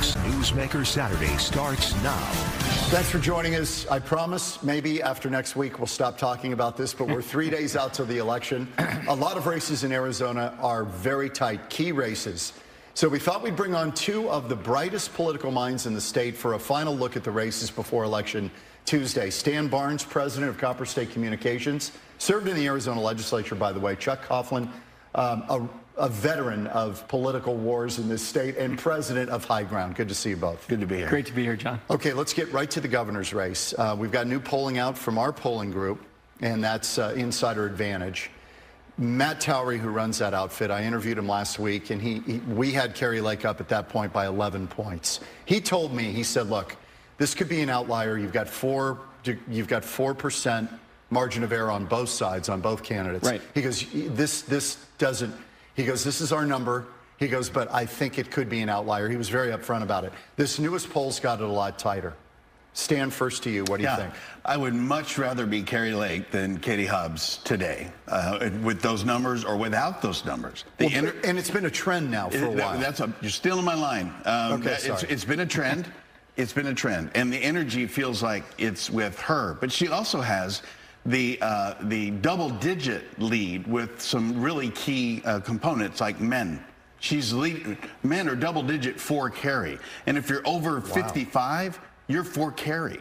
Politics Newsmaker Saturday starts now. Thanks for joining us. I promise maybe after next week we'll stop talking about this, but we're three days out to the election. A lot of races in Arizona are very tight, key races. So we thought we'd bring on two of the brightest political minds in the state for a final look at the races before election Tuesday. Stan Barnes, president of Copper State Communications, served in the Arizona legislature, by the way. Chuck Coughlin, um, a a veteran of political wars in this state and president of High Ground. Good to see you both. Good to be here. Great to be here, John. Okay, let's get right to the governor's race. Uh, we've got new polling out from our polling group, and that's uh, Insider Advantage. Matt Towery, who runs that outfit, I interviewed him last week, and he, he, we had Kari Lake up at that point by 11 points. He told me, he said, "Look, this could be an outlier. You've got four, you've got four percent margin of error on both sides, on both candidates." Right. He goes, "This, this doesn't." He goes, This is our number. He goes, But I think it could be an outlier. He was very upfront about it. This newest poll's got it a lot tighter. Stan, first to you. What do yeah, you think? I would much rather be Kari Lake than Katie Hobbs today, uh, with those numbers or without those numbers. Well, and it's been a trend now for a while. That's a, you're still in my line. Um, okay, sorry. It's, it's been a trend. it's been a trend, and the energy feels like it's with her. But she also has the uh, the double digit lead with some really key uh, components like men. She's lead, men are double digit for Kari, and if you're over wow. 55, you're for Kari.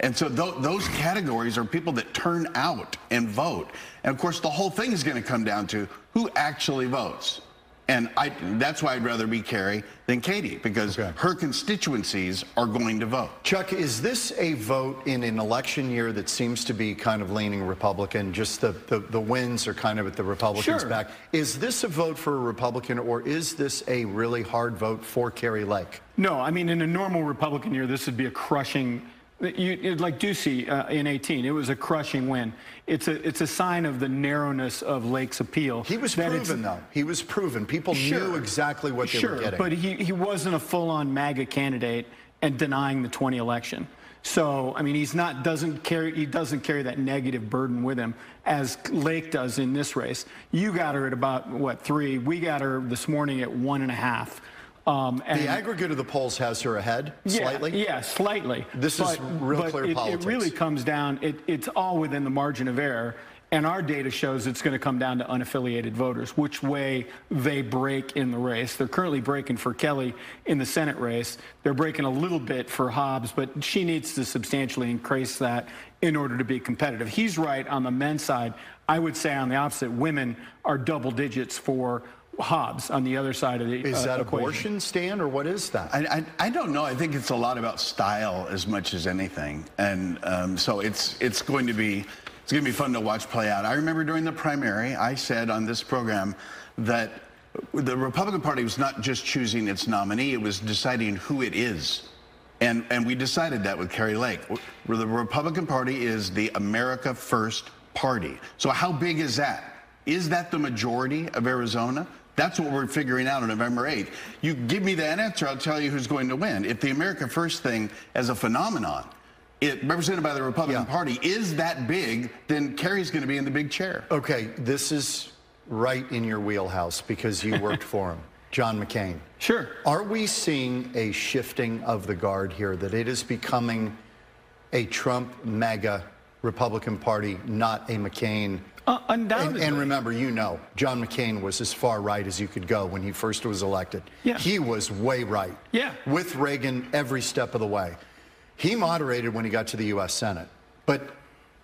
And so th those categories are people that turn out and vote. And of course, the whole thing is going to come down to who actually votes. And I, that's why I'd rather be Kari than Katie, because okay. her constituencies are going to vote. Chuck, is this a vote in an election year that seems to be kind of leaning Republican? Just the, the, the wins are kind of at the Republicans' sure. back. Is this a vote for a Republican, or is this a really hard vote for Kari Lake? No, I mean, in a normal Republican year, this would be a crushing you, like Ducey uh, in 18, it was a crushing win. It's a, it's a sign of the narrowness of Lake's appeal. He was proven, though. He was proven. People sure, knew exactly what they sure, were getting. but he, he wasn't a full-on MAGA candidate and denying the 20 election. So, I mean, he's not, doesn't carry, he doesn't carry that negative burden with him as Lake does in this race. You got her at about, what, three? We got her this morning at one and a half. Um, the aggregate of the polls has her ahead yeah, slightly? Yeah, slightly. This but, is real clear it, politics. It really comes down, it, it's all within the margin of error. And our data shows it's going to come down to unaffiliated voters, which way they break in the race. They're currently breaking for Kelly in the Senate race. They're breaking a little bit for Hobbs, but she needs to substantially increase that in order to be competitive. He's right on the men's side. I would say on the opposite, women are double digits for Hobbs on the other side of the Is uh, that equation. abortion, Stan, or what is that? I, I, I, don't know. I think it's a lot about style as much as anything. And um, so it's, it's going to be it's going to be fun to watch play out. I remember during the primary, I said on this program that the Republican Party was not just choosing its nominee, it was deciding who it is. And, and we decided that with Kari Lake. The Republican Party is the America First Party. So how big is that? Is that the majority of Arizona? That's what we're figuring out on November 8th. You give me that answer, I'll tell you who's going to win. If the America First thing as a phenomenon, it represented by the Republican yeah. Party, is that big, then Kari's going to be in the big chair. Okay, this is right in your wheelhouse because you worked for him. John McCain. Sure. Are we seeing a shifting of the guard here, that it is becoming a Trump MAGA Republican Party, not a McCain uh, undoubtedly. And, and, remember, you know, John McCain was as far right as you could go when he first was elected. Yeah. He was way right. Yeah. With Reagan every step of the way. He moderated when he got to the U.S. Senate. But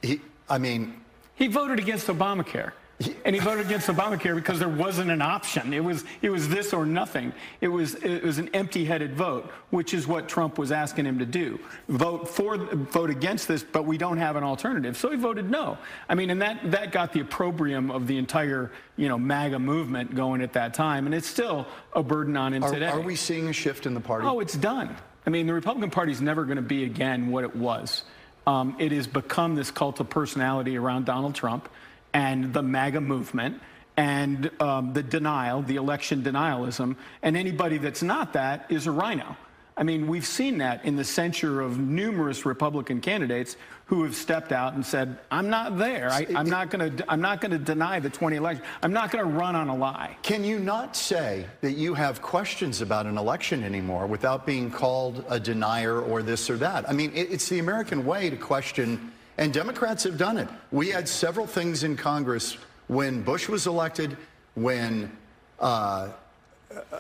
he, I mean. He voted against Obamacare and he voted against Obamacare because there wasn't an option. It was it was this or nothing. It was it was an empty-headed vote, which is what Trump was asking him to do. Vote for vote against this, but we don't have an alternative. So he voted no. I mean, and that that got the opprobrium of the entire you know MAGA movement going at that time, and it's still a burden on him are, today. Are we seeing a shift in the party? Oh, it's done. I mean, the Republican Party is never going to be again what it was. Um, it has become this cult of personality around Donald Trump and the MAGA movement and um, the denial, the election denialism, and anybody that's not that is a rhino. I mean, we've seen that in the censure of numerous Republican candidates who have stepped out and said, "I'm not there. I, am not going to. I'm not going to deny the 20 election. I'm not going to run on a lie." Can you not say that you have questions about an election anymore without being called a denier or this or that? I mean, it, it's the American way to question, and Democrats have done it. We had several things in Congress when Bush was elected, when. Uh,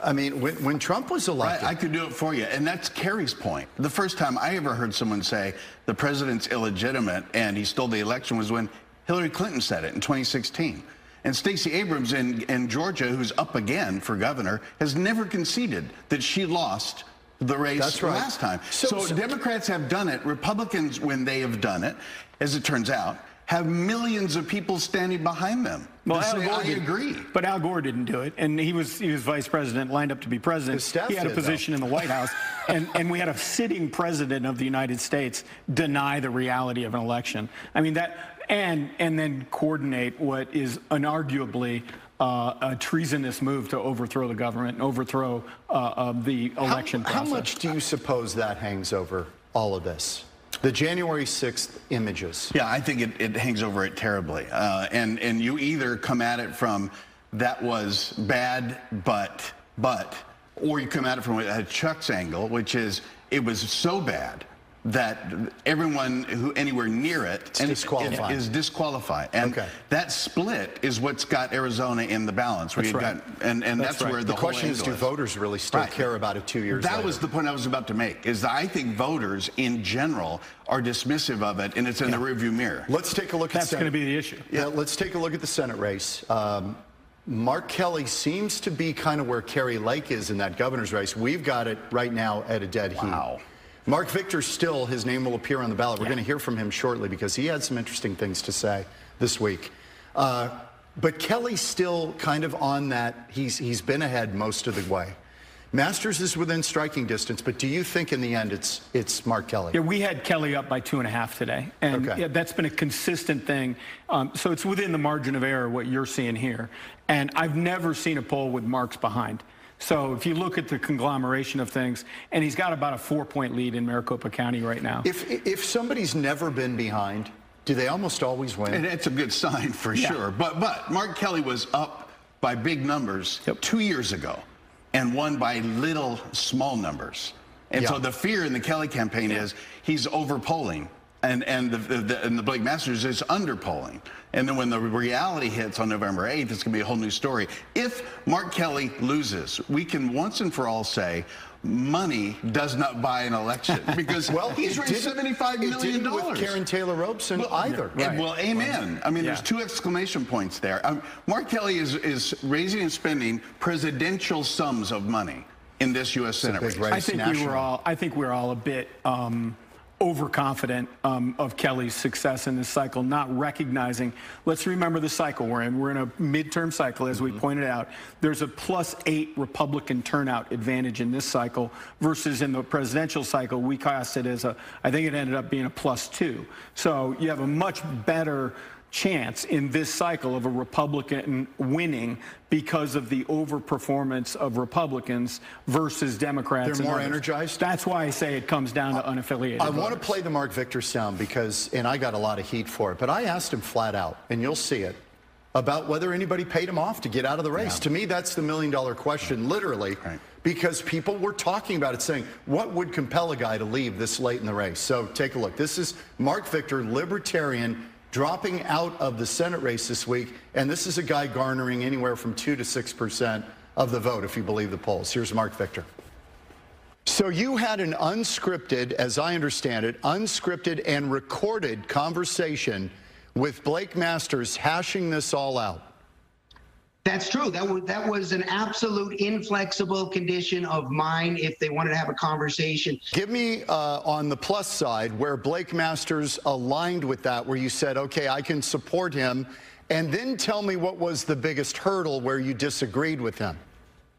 I mean, when, when Trump was elected. Right, I could do it for you. And that's Kari's point. The first time I ever heard someone say the president's illegitimate and he stole the election was when Hillary Clinton said it in 2016. And Stacey Abrams in, in Georgia, who's up again for governor, has never conceded that she lost the race right. last time. So, so, so Democrats have done it. Republicans, when they have done it, as it turns out, have millions of people standing behind them. Well, Al Gore I agree. But Al Gore didn't do it, and he was he was vice president, lined up to be president. he had a position though. in the White House, and and we had a sitting president of the United States deny the reality of an election. I mean that, and and then coordinate what is unarguably uh, a treasonous move to overthrow the government and overthrow uh, uh, the election how, process. How much do you suppose that hangs over all of this? The January 6th images. Yeah, I think it, it hangs over it terribly. Uh, and, and you either come at it from that was bad, but, but, or you come at it from a Chuck's angle, which is it was so bad that everyone who anywhere near it disqualified. is disqualified. And okay. that split is what's got Arizona in the balance. That's right. Got, and and that's, that's right. where the, the question is, do is. voters really still right. care about it two years That later? was the point I was about to make, is that I think voters in general are dismissive of it, and it's in yeah. the rearview mirror. Let's take a look that's at That's going to be the issue. Yeah, let's take a look at the Senate race. Um, Mark Kelly seems to be kind of where Kari Lake is in that governor's race. We've got it right now at a dead heat. Marc Victor still, his name will appear on the ballot. We're yeah. going to hear from him shortly because he had some interesting things to say this week. Uh, but Kelly's still kind of on that. He's, he's been ahead most of the way. Masters is within striking distance, but do you think in the end it's it's Mark Kelly? Yeah, we had Kelly up by two and a half today, and okay. yeah, that's been a consistent thing. Um, so it's within the margin of error what you're seeing here, and I've never seen a poll with Marks behind. So if you look at the conglomeration of things, and he's got about a four-point lead in Maricopa County right now. If if somebody's never been behind, do they almost always win? And it's a good sign for yeah. sure. But but Mark Kelly was up by big numbers yep. two years ago, and won by little small numbers. And yeah. so the fear in the Kelly campaign yeah. is he's over polling and and the, the, and the Blake Masters is underpolling. And then when the reality hits on November 8th, it's going to be a whole new story. If Mark Kelly loses, we can once and for all say money does not buy an election because well, he's raised seventy-five million dollars. With Karrin Taylor Robson well, either. Right. Well, amen. I mean, yeah. there's two exclamation points there. Um, Mark Kelly is is raising and spending presidential sums of money in this U.S. Senate race. I think national. we were all. I think we we're all a bit. Um, overconfident um, of Kelly's success in this cycle, not recognizing. Let's remember the cycle we're in. We're in a midterm cycle, as we mm-hmm. pointed out. There's a plus eight Republican turnout advantage in this cycle versus in the presidential cycle. We cast it as a, I think it ended up being a plus two. So you have a much better chance in this cycle of a Republican winning because of the overperformance of Republicans versus Democrats. They're more energized. That's why I say it comes down to unaffiliated. I voters. want to play the Marc Victor sound because, and I got a lot of heat for it, but I asked him flat out, and you'll see it, about whether anybody paid him off to get out of the race. Yeah. To me, that's the million dollar question, literally. Right. Because people were talking about it, saying, what would compel a guy to leave this late in the race? So take a look. This is Marc Victor, libertarian, dropping out of the Senate race this week. And this is a guy garnering anywhere from 2 to 6% of the vote, if you believe the polls. Here's Marc Victor. So you had an unscripted, as I understand it, unscripted and recorded conversation with Blake Masters hashing this all out. That's true. That was that was an absolute inflexible condition of mine if they wanted to have a conversation. Give me uh, on the plus side where Blake Masters aligned with that, where you said, okay, I can support him, and then tell me what was the biggest hurdle where you disagreed with him.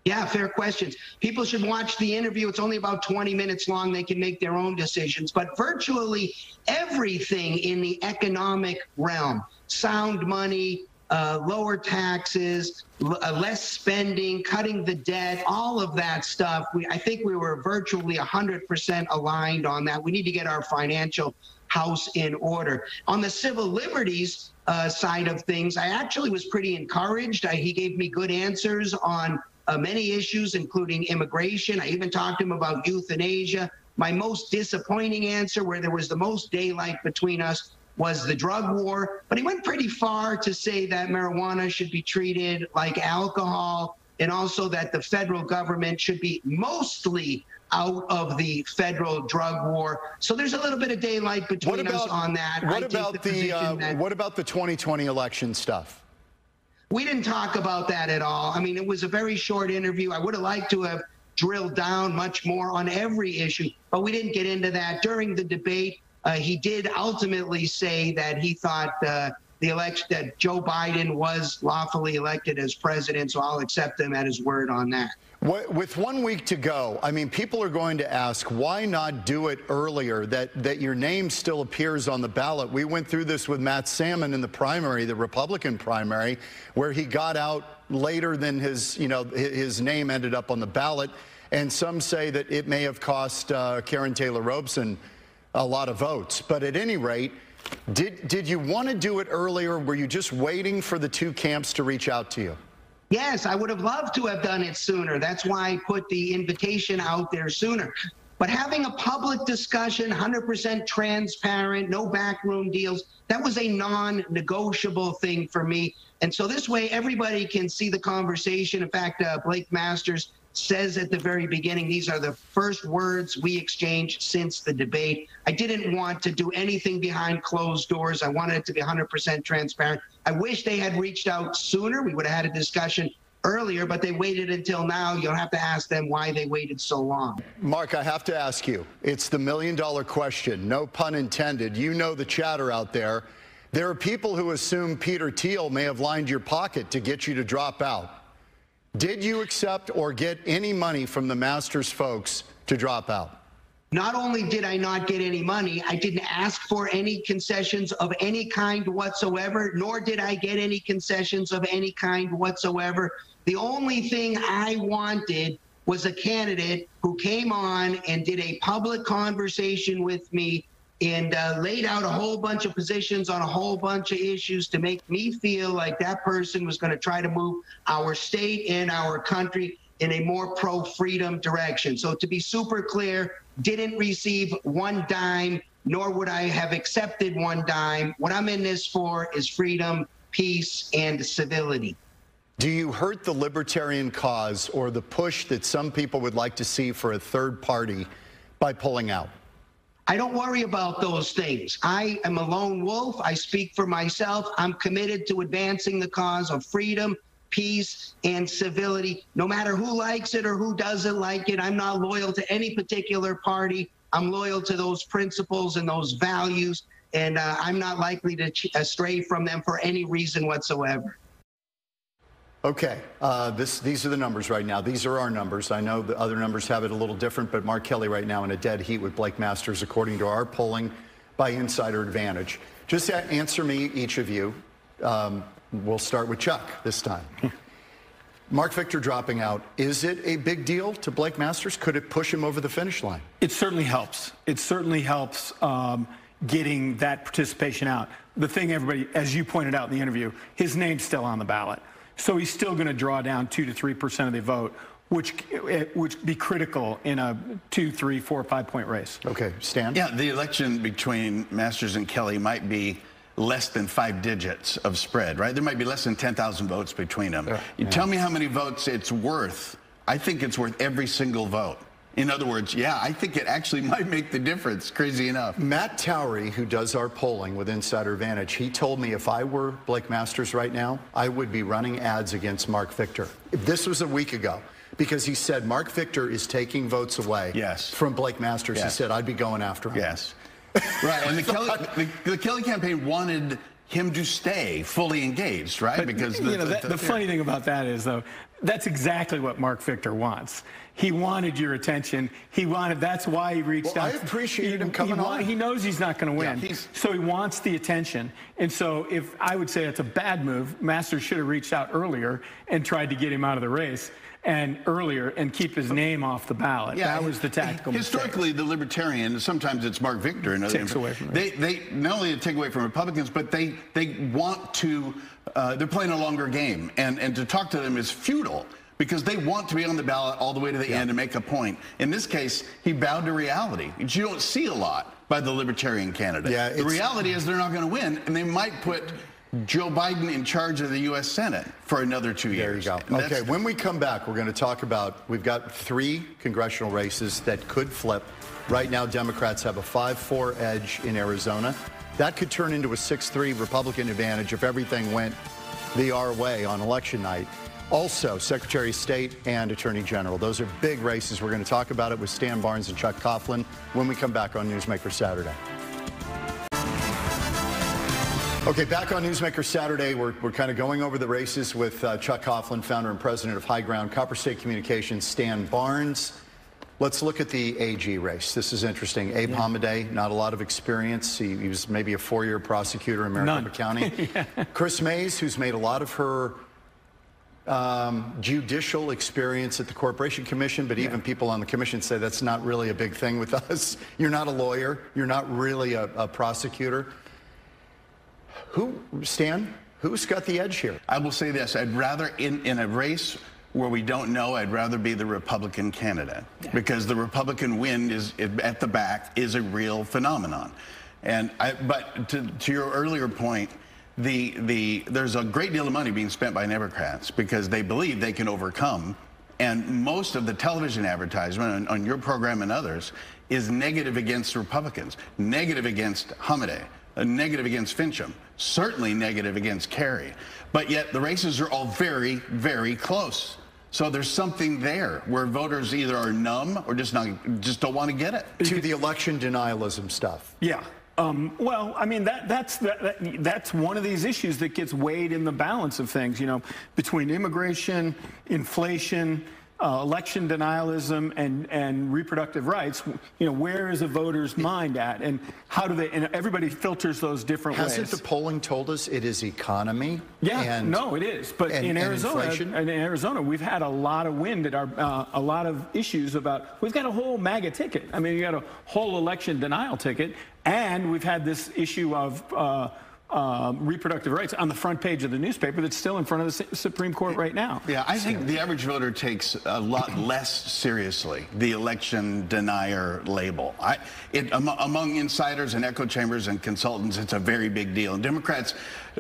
Yeah, fair questions. People should watch the interview. It's only about 20 minutes long. They can make their own decisions. But virtually everything in the economic realm, sound money, uh, lower taxes, uh, less spending, cutting the debt, all of that stuff. We, I think we were virtually 100% aligned on that. We need to get our financial house in order. On the civil liberties uh, side of things, I actually was pretty encouraged. I, he gave me good answers on uh, many issues, including immigration. I even talked to him about euthanasia. My most disappointing answer, where there was the most daylight between us, was the drug war. But he went pretty far to say that marijuana should be treated like alcohol and also that the federal government should be mostly out of the federal drug war. So there's a little bit of daylight between us on that. What I about the, the, uh, that- what about the 2020 election stuff? we didn't talk about that at all. I mean, it was a very short interview. I would have liked to have drilled down much more on every issue, but we didn't get into that. During the debate, he did ultimately say that he thought uh, the election that Joe Biden was lawfully elected as president, so I'll accept him at his word on that. With one week to go, I mean, people are going to ask, why not do it earlier, that, that your name still appears on the ballot? We went through this with Matt Salmon in the primary, the Republican primary, where he got out later than his, you know, his name ended up on the ballot. And some say that it may have cost uh, Karrin Taylor Robson a lot of votes. But at any rate, did, did you want to do it earlier? Were you just waiting for the two camps to reach out to you? Yes, I would have loved to have done it sooner. That's why I put the invitation out there sooner. But having a public discussion, 100% transparent, no backroom deals, that was a non negotiable thing for me. And so this way, everybody can see the conversation. In fact, uh, Blake Masters says at the very beginning, these are the first words we exchanged since the debate. I didn't want to do anything behind closed doors. I wanted it to be 100% transparent. I wish they had reached out sooner. We would have had a discussion earlier, but they waited until now. You'll have to ask them why they waited so long. Marc, I have to ask you. It's the million dollar question. No pun intended. You know the chatter out there. There are people who assume Peter Thiel may have lined your pocket to get you to drop out. Did you accept or get any money from the Masters folks to drop out? Not only did I not get any money, I didn't ask for any concessions of any kind whatsoever, nor did I get any concessions of any kind whatsoever. The only thing I wanted was a candidate who came on and did a public conversation with me and uh, laid out a whole bunch of positions on a whole bunch of issues to make me feel like that person was going to try to move our state and our country in a more pro freedom direction. So, to be super clear, didn't receive one dime, nor would I have accepted one dime. What I'm in this for is freedom, peace, and civility. Do you hurt the libertarian cause or the push that some people would like to see for a third party by pulling out? I don't worry about those things. I am a lone wolf. I speak for myself. I'm committed to advancing the cause of freedom, peace, and civility. No matter who likes it or who doesn't like it, I'm not loyal to any particular party. I'm loyal to those principles and those values, and uh, I'm not likely to ch- stray from them for any reason whatsoever. Okay, uh, this, these are the numbers right now. These are our numbers. I know the other numbers have it a little different, but Mark Kelly right now in a dead heat with Blake Masters, according to our polling by Insider Advantage. Just answer me, each of you. Um, we'll start with Chuck this time. Marc Victor dropping out. Is it a big deal to Blake Masters? Could it push him over the finish line? It certainly helps. It certainly helps um, getting that participation out. The thing, everybody, as you pointed out in the interview, his name's still on the ballot. So he's still going to draw down two to three percent of the vote, which eh, which be critical in a two, three, four, five point race. Okay, Stan? Yeah, the election between Masters and Kelly might be less than five digits of spread, right? There might be less than 10,000 votes between them. You tell me how many votes it's worth. I think it's worth every single vote. In other words, yeah, I think it actually might make the difference, crazy enough. Matt Towery, who does our polling with Insider Advantage, he told me if I were Blake Masters right now, I would be running ads against Marc Victor. If this was a week ago because he said Marc Victor is taking votes away Yes. from Blake Masters. He said, I'd be going after him. Yes. right, and the Kelly, the, the Kelly campaign wanted him to stay fully engaged, right? But, because you know, that, the, funny thing about that is, though, That's exactly what Marc Victor wants. He wanted your attention. He wanted. That's why he reached well, out. I appreciated him coming he, on. He knows he's not going to win, Yeah, so he wants the attention. And so, if I would say it's a bad move, Masters should have reached out earlier and tried to get him out of the race and earlier and keep his name off the ballot. Yeah, that was the tactical Historically, mistake. the libertarian, sometimes it's Marc Victor, and Takes away from they, they not only take away from Republicans, but they they want to. Uh, they're playing a longer game, and and to talk to them is futile because they want to be on the ballot all the way to the end and make a point. In this case, he bowed to reality, which you don't see a lot by the libertarian candidate. Yeah, the reality is they're not going to win, and they might put. Joe Biden in charge of the U.S. Senate for another two There years. you go. And Okay, when we come back, we're going to talk about we've got three congressional races that could flip. Right now, Democrats have a 5 4 edge in Arizona. That could turn into a 6 3 Republican advantage if everything went the our way on election night. Also, Secretary of State and Attorney General. Those are big races. We're going to talk about it with Stan Barnes and Chuck Coughlin when we come back on Newsmaker Saturday. Okay, back on Newsmaker Saturday, we're, we're kind of going over the races with uh, Chuck Coughlin, founder and president of High Ground Copper State Communications, Stan Barnes. Let's look at the AG race. This is interesting. Abe Hamadeh, not a lot of experience. He, he was maybe a four-year prosecutor in Maricopa None. County. Kris Mayes, who's made a lot of her um, judicial experience at the Corporation Commission, but even people on the commission say that's not really a big thing with us. You're not a lawyer. You're not really a, a prosecutor. Who, Stan, who's got the edge here? I will say this: I'd rather in in a race where we don't know, I'd rather be the Republican candidate because the Republican wind is at the back is a real phenomenon. And I, but to, to your earlier point, the the there's a great deal of money being spent by Democrats because they believe they can overcome. And most of the television advertisement on, on your program and others is negative against Republicans, negative against Hamadeh, uh, negative against Finchem, certainly negative against Kari. But yet the races are all very, very close. So there's something there where voters either are numb or just not just don't want to get it. To the election denialism stuff. Yeah. Um, well, I mean that that's that, that, that's one of these issues that gets weighed in the balance of things. You know, between immigration, inflation, uh, election denialism, and and reproductive rights. You know, where is a voter's mind at, and how do they? And everybody filters those different Hasn't ways. the polling told us it is economy? Yeah, and, no, it is. But and- in Arizona, in Arizona, we've had a lot of wind at our, uh, a lot of issues about. We've got a whole MAGA ticket. I mean, you got a whole election denial ticket, and we've had this issue of. Uh, uh, reproductive rights on the front page of the newspaper that's still in front of the Su- Supreme Court right now. Yeah, I think the average voter takes a lot less seriously the election denier label. I, it, am- among insiders and echo chambers and consultants, it's a very big deal. And Democrats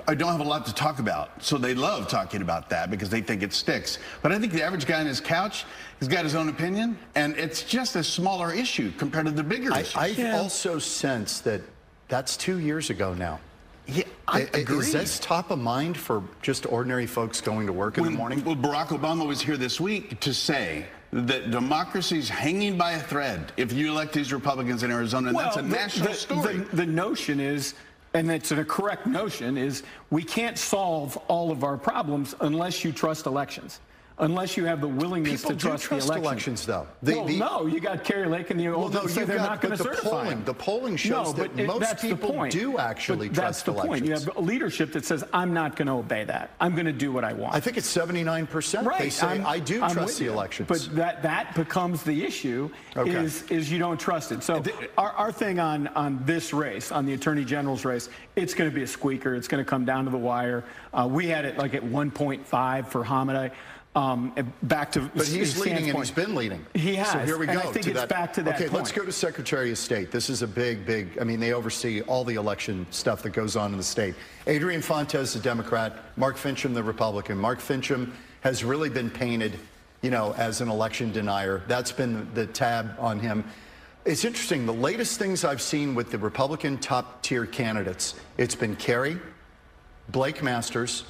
uh, don't have a lot to talk about, so they love talking about that because they think it sticks. But I think the average guy on his couch has got his own opinion, and it's just a smaller issue compared to the bigger I, issues. I Yeah. also sense that that's two years ago now. Yeah, I I- I- agree. Is this top of mind for just ordinary folks going to work in the morning? Well, Barack Obama was here this week to say that democracy's hanging by a thread if you elect these Republicans in Arizona, and that's a the- national the, story. The, the notion is, and it's a correct notion, is we can't solve all of our problems unless you trust elections. Unless you have the willingness People to trust, trust the election. elections, though. The- well, the- no, you got Kari Lake and the old Well, no, say they're got- not going to the certify polling- the polling shows no, that but it- most that's the people point. do actually But that's trust the point. You have a leadership that says, "I'm not going to obey that. I'm going to do what I want." I think it's 79%. Right. They say, I'm- I do I'm trust the you. elections. But that that becomes the issue Okay. is is you don't trust it. So our, our thing on on this race, on the attorney general's race, it's going to be a squeaker. It's going to come down to the wire. Uh, we had it like at 1.5 for Hamadeh. Um, back to But he's leading and he's been leading. He has. So here we and go. I think to it's that. back to that Okay, point. let's go to Secretary of State. This is a big, big, I mean, they oversee all the election stuff that goes on in the state. Adrian Fontes, the Democrat, Mark Finchem, the Republican. Mark Finchem has really been painted, you know, as an election denier. That's been the tab on him. It's interesting. The latest things I've seen with the Republican top tier candidates, it's been Kari, Blake Masters,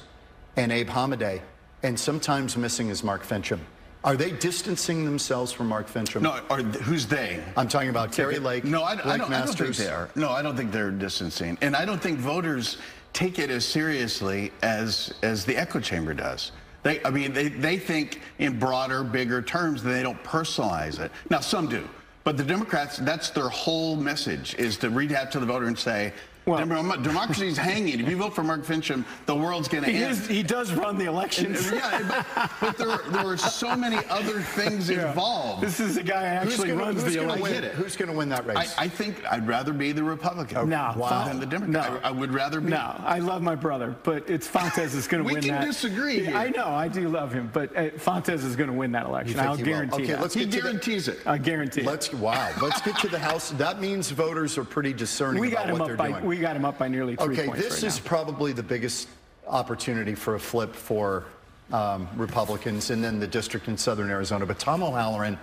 and Abe Hamadeh, and sometimes missing is Mark Finchem. Are they distancing themselves from Mark Finchem? no, or th- who's they? I'm talking about Kari Lake, No, I, I, Blake don't, I don't think they are. No, I don't think they're distancing, and I don't think voters take it as seriously as as the echo chamber does. They, I mean, they, they think in broader, bigger terms, and they don't personalize it. Now, some do. But the Democrats, that's their whole message, is to read out to the voter and say, Well- "Dem- democracy's hanging. If you vote for Mark Finchem, the world's going to end. is, he does run the elections. yeah, but, but there, there are so many other things Yeah. involved. This is the guy who actually gonna- runs the gonna election. Who's going to win that I, race? I think I'd rather be the Republican No, Wow. than the Democrat. No. I, I would rather be. No, I love my brother, but it's Fontes is going to win that. We win can disagree here. I know, I do love him, but uh, Fontes is going to win that election. I'll guarantee Okay, that. let's He get to the- it. I guarantee. Let's wow. Let's get to the House. That means voters are pretty discerning we about got him what up they're by doing. we got him up by nearly three okay, points this right is now. probably the biggest opportunity for a flip for um, Republicans, and then the district in Southern Arizona. But Tom O'Halloran,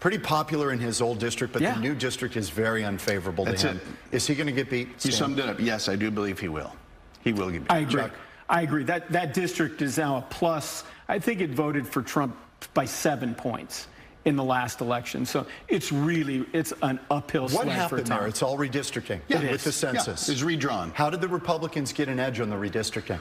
pretty popular in his old district, but Yeah. the new district is very unfavorable That's to him. it. Is he going to get beat? You Stan? summed it up. Yes, I do believe he will. He will get. beat. I agree. Chuck? I agree. That that district is now a plus. I think it voted for Trump by seven points in the last election. So it's really it's an uphill What sled for happened Tom. there? It's all redistricting Yeah, with it the is. Yeah, census. it's redrawn. How did the Republicans get an edge on the redistricting?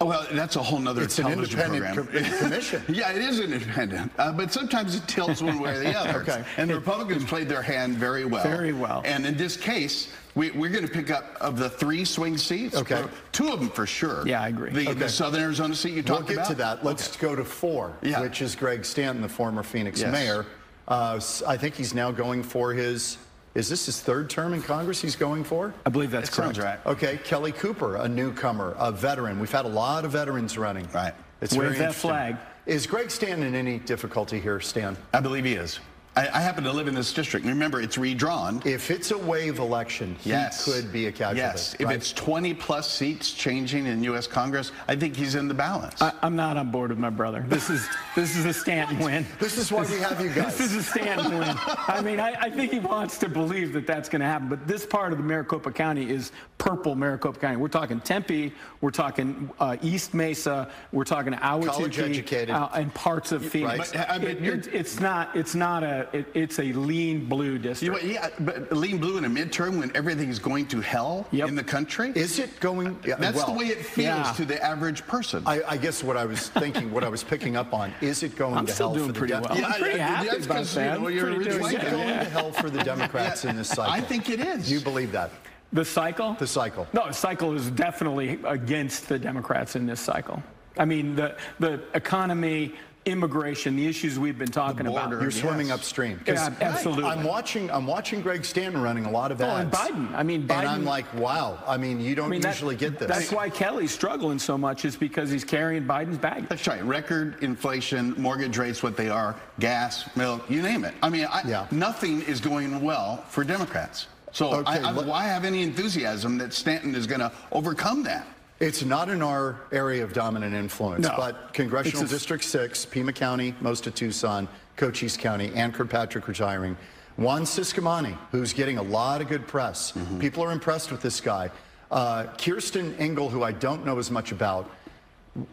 Oh, well, that's a whole nother It's an television independent program. co- commission. yeah, it is independent, uh, but sometimes it tilts one way or the other. Okay. And the Republicans played their hand very well. Very well. And in this case, we, we're going to pick up of the three swing seats. Okay. uh, Two of them for sure. Yeah, I agree. The, Okay. the Southern Arizona seat you We'll talked get about. to that. Let's go to four, Yeah. which is Greg Stanton, the former Phoenix Yes. mayor. Uh, s- I think he's now going for his. Is this his third term in Congress? He's going for. I believe that's That correct. sounds right. Okay, Kelly Cooper, a newcomer, a veteran. We've had a lot of veterans running. Right. It's Wave very that flag. Is Greg Stanton in any difficulty here, Stan? I believe he is. I, I happen to live in this district. Remember, it's redrawn. If it's a wave election, he Yes. could be a casualty. Yes. If right? it's 20 plus seats changing in U.S. Congress, I think he's in the balance. I, I'm not on board with my brother. This is this is a Stanton win. This is why we have you guys. This is a Stanton win. I mean, I, I think he wants to believe that that's going to happen. But this part of the Maricopa County is purple Maricopa County. We're talking Tempe. We're talking uh, East Mesa. We're talking Ahwatukee. College educated. uh, and parts of Phoenix. But, I mean, It- it- it's not. It's not a. It, it's a lean blue You district. know, yeah, but lean blue in a midterm when everything's going to hell Yep. in the country. Is it going? yeah, that's the way it feels yeah. to the average person. I, I guess what I was thinking, what I was picking up on, is it going I'm to hell doing for the pretty Dem- well. Yeah, I'm pretty I- I- happy that's about 'cause, you that. know, you're pretty a doing Is it good. going Yeah. to hell for the Democrats in this cycle? I think it is. You believe that? The cycle? The cycle. No, the cycle is definitely against the Democrats in this cycle. I mean, the, the economy, immigration, the issues we've been talking about. border. You're swimming upstream. Yeah, absolutely. I'm watching. I'm watching Greg Stanton running a lot of Oh, and Biden. I mean, And I'm Biden- like, wow. I mean, you don't I mean, that- usually get this. That's why Kelly's struggling so much is because he's carrying Biden's baggage. That's right. Record inflation, mortgage rates, what they are, gas, milk, you name it. I mean, I, Yeah. nothing is going well for Democrats. So Okay, I, I, why have any enthusiasm that Stanton is going to overcome that? It's not in our area of dominant influence, No. but Congressional a- District 6, Pima County, most of Tucson, Cochise County, and Kirkpatrick retiring. Juan Ciscomani, who's getting a lot of good press. Mm-hmm. People are impressed with this guy. Uh, Kirsten Engel, who I don't know as much about.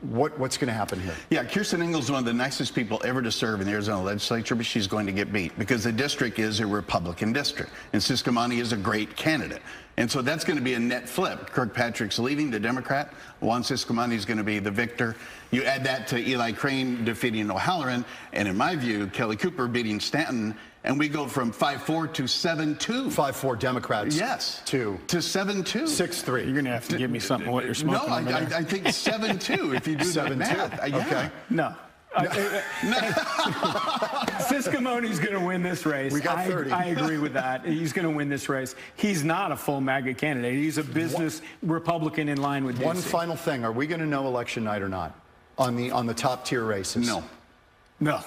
What, what's going to happen here? Yeah, Kirsten Engel's one of the nicest people ever to serve in the Arizona legislature, but she's going to get beat because the district is a Republican district, and Ciscomani is a great candidate. And so that's going to be a net flip. Kirkpatrick's leaving the Democrat. Juan Ciscomani is going to be the victor. You add that to Eli Crane defeating O'Halloran, and in my view, Kelly Cooper beating Stanton, and we go from 5-4 to 7-2. 5-4 Democrats. Yes. Two. To 7-2. 6-3. You're going to have to give me something what you're No, smoking I. I, I think 7-2 if you do the 7-2. math. Uh, yeah. Okay. No. Ciscomani's going to win this race. We got I- 30. I, agree with that. He's going to win this race. He's not a full MAGA candidate. He's a business Republican in line with One final thing. Are we going to know election night or not on the, on the top tier races? No. No,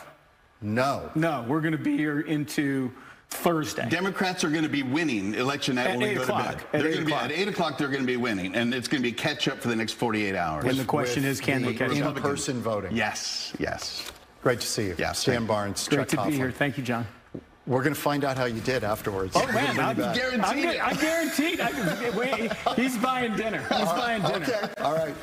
No. no. We're going to be here into Thursday. Democrats are going to be winning election night At when we eight go o'clock. to bed. At They're eight going to be o'clock. at eight o'clock. They're going to be winning, and it's going to be catch up for the next 48 hours. And the question With is, can they catch up? In-person voting. yes, yes. Great to see you. Yeah, Stan. Barnes, Great Chuck to be here. Thank you, John. We're going to find out how you did afterwards. Oh man, I'm, bring you back. guaranteed I'm, it. I guaranteed. I, wait, he's buying dinner. He's buying dinner. Okay. All right.